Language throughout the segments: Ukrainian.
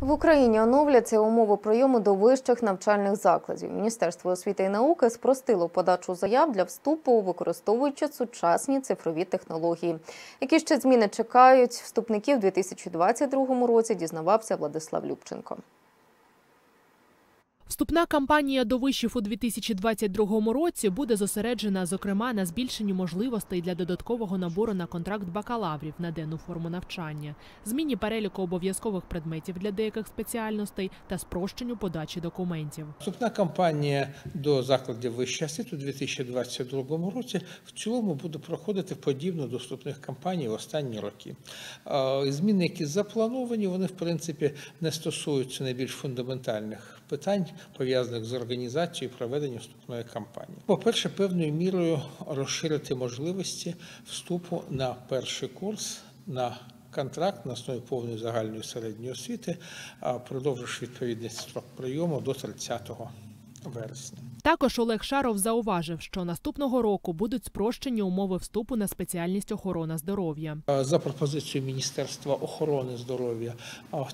В Україні оновляться умови прийому до вищих навчальних закладів. Міністерство освіти і науки спростило подачу заяв для вступу, використовуючи сучасні цифрові технології. Які ще зміни чекають вступників у 2022 році, дізнавався Владислав Любченко. Вступна кампанія до вишів у 2022 році буде зосереджена, зокрема, на збільшенні можливостей для додаткового набору на контракт бакалаврів на денну форму навчання, зміні переліку обов'язкових предметів для деяких спеціальностей та спрощенню подачі документів. Вступна кампанія до закладів вищої освіти у 2022 році в цілому буде проходити подібно до вступних кампаній в останні роки. Зміни, які заплановані, вони в принципі не стосуються найбільш фундаментальних питань, пов'язаних з організацією і проведенням вступної кампанії. По-перше, певною мірою розширити можливості вступу на перший курс на контракт на основі повної загальної середньої освіти, а продовживши відповідний строк прийому до 30 вересня. Також Олег Шаров зауважив, що наступного року будуть спрощені умови вступу на спеціальність охорона здоров'я. За пропозицією Міністерства охорони здоров'я,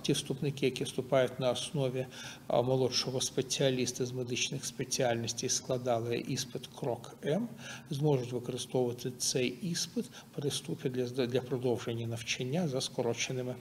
ті вступники, які вступають на основі молодшого спеціаліста з медичних спеціальностей, складали іспит крок М, зможуть використовувати цей іспит при вступі для, для продовження навчання за скороченими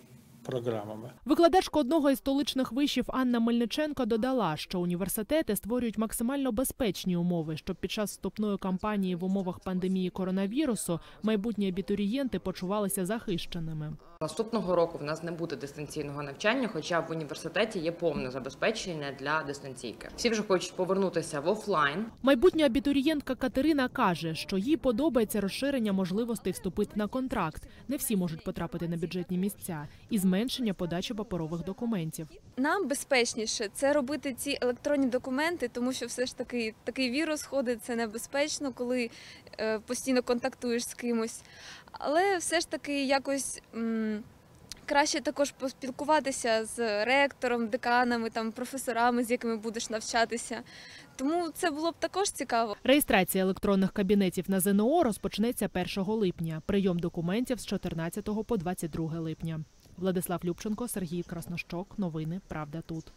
програмами. Викладачка одного із столичних вишів Анна Мельниченко додала, що університети створюють максимально безпечні умови, щоб під час вступної кампанії в умовах пандемії коронавірусу майбутні абітурієнти почувалися захищеними. Наступного року в нас не буде дистанційного навчання, хоча в університеті є повне забезпечення для дистанційки. Всі вже хочуть повернутися в офлайн. Майбутня абітурієнтка Катерина каже, що їй подобається розширення можливостей вступити на контракт. Не всі можуть потрапити на бюджетні місця і зменшення подачі паперових документів. Нам безпечніше це робити ці електронні документи, тому що все ж таки такий вірус ходить, це небезпечно, коли е, постійно контактуєш з кимось. Але все ж таки якось краще також поспілкуватися з ректором, деканами, там професорами, з якими будеш навчатися. Тому це було б також цікаво. Реєстрація електронних кабінетів на ЗНО розпочнеться 1 липня. Прийом документів з 14 по 22 липня. Владислав Любченко, Сергій Краснощок. Новини Правда тут.